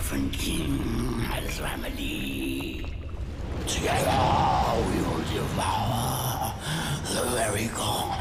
Join myself and King as family. Together we will devour the very core.